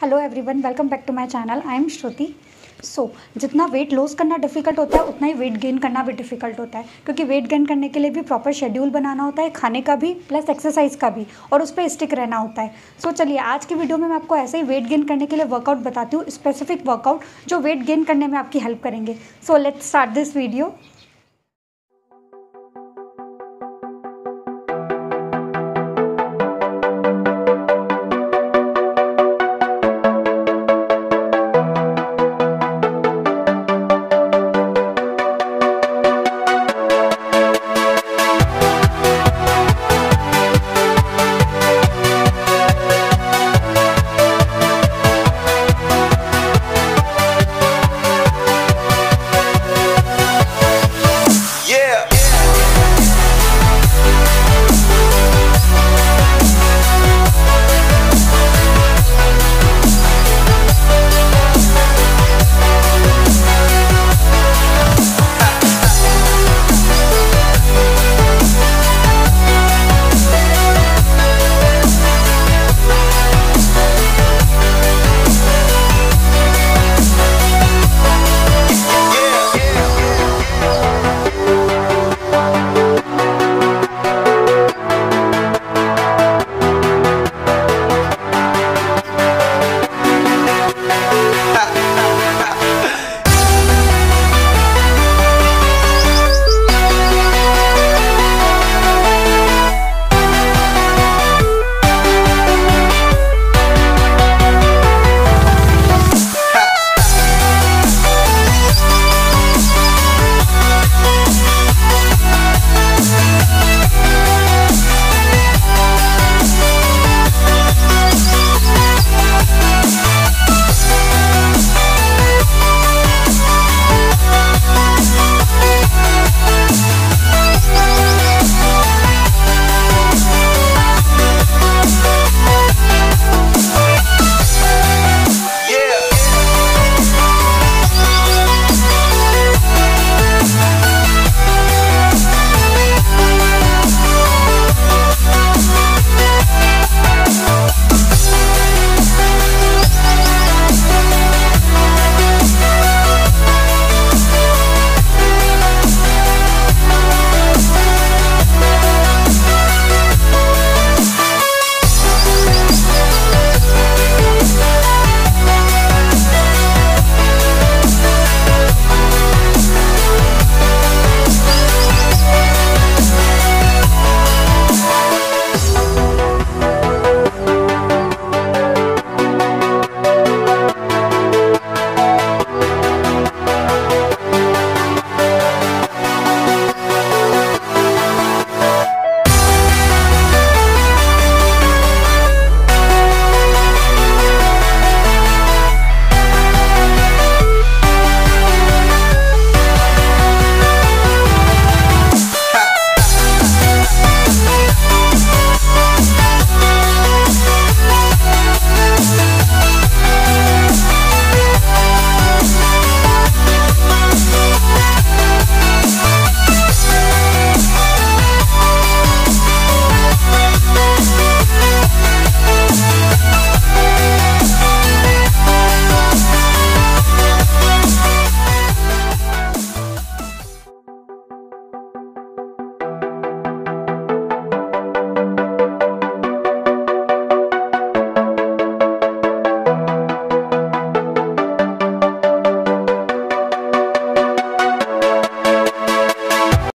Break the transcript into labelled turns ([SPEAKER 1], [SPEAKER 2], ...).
[SPEAKER 1] Hello everyone welcome back to my channel I am Shruti so जितना weight loss करना difficult होता है उतना ही वेट गेन करना भी डिफ़िकल्ट होता है। क्योंकि वेट गेन करने के लिए भी प्रॉपर शेड्यूल बनाना होता है खाने का भी प्लस एक्सरसाइज का भी और उस पर स्टिक रहना होता है। सो so, चलिए आज की वीडियो में मैं आपको ऐसे ही वेट गेन करने के लिए वर्कआउट बताती हूँ स्पेसिफिक वर्कआउट जो वेट गेन करने में आपकी हेल्प करेंगे। So let's start this video